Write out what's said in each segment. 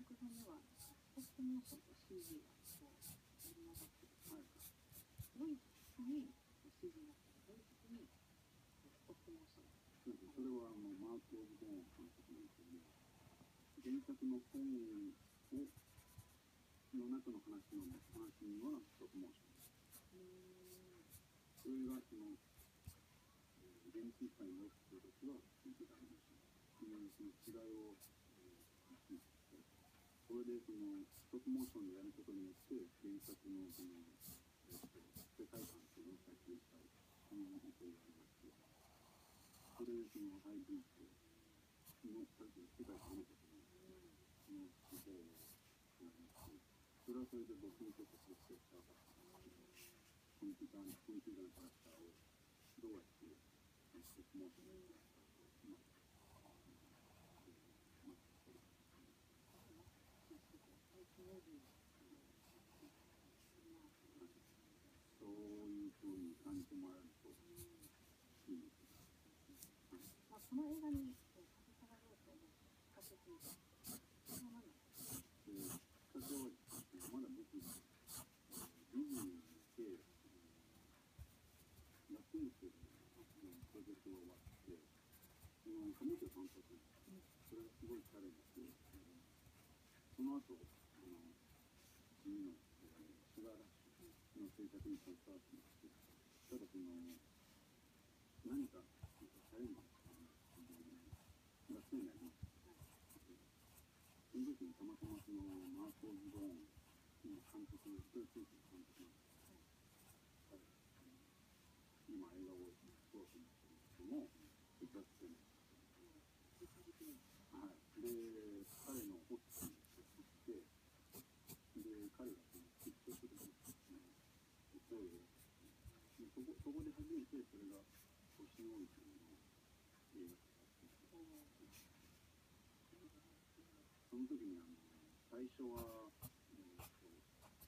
曲編ではストップモーションと CG がこう織り交ざってるというか、どういう曲に CG になってるどういう曲にストップモーションそれはあのマーク・オブ・ボーン監督なん。で原作の本をの中の話の話にはストップモーションですそれがその、えー、現地いっぱいの人たちは聞いてたんですっていうその違いを、えー、それでそのストップモーションでやることによって原作のその、えー、世界観っていうのを再現したいという意図がありましてそれでその ID っての世界観のことにその地方をやりましてそれはそれで僕にとってすごくプレッシャーだったんですけどコンピューターにコンピューターのキャラクターをどうやってそういうふうに感じてもらえるといいですね。ま、この映画にこう携わろうと思うきっかけというか、それは何なんですかできっかけはですねまだ僕ディズニーにいてラプンツェルのプロジェクトが終わってその髪の毛を担当するん。それがすごいチャレンジでその後あの次の、えー、シュガーラッシュの制作に携わってましてただその何かチャレンジが常にありますその時にたまたまそのマーク・オズ・ボーンの監督の一人ついての監督なん。ですけど、彼今映画を作ろうと思ってるんですけども手伝ってるんですはい、で彼のホッチに作ってで彼がその実況するんですね声をでそこそこで初めてそれが星の王子の映画とかその時にあの最初は、えー、と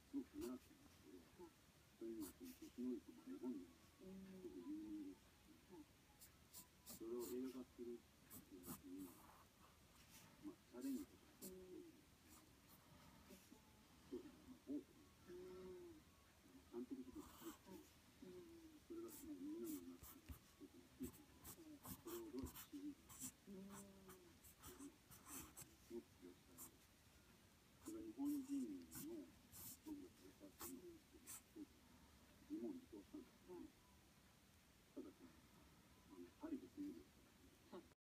すごく長くてん。ですけどそれにはその星の王子も日本に how do you do this?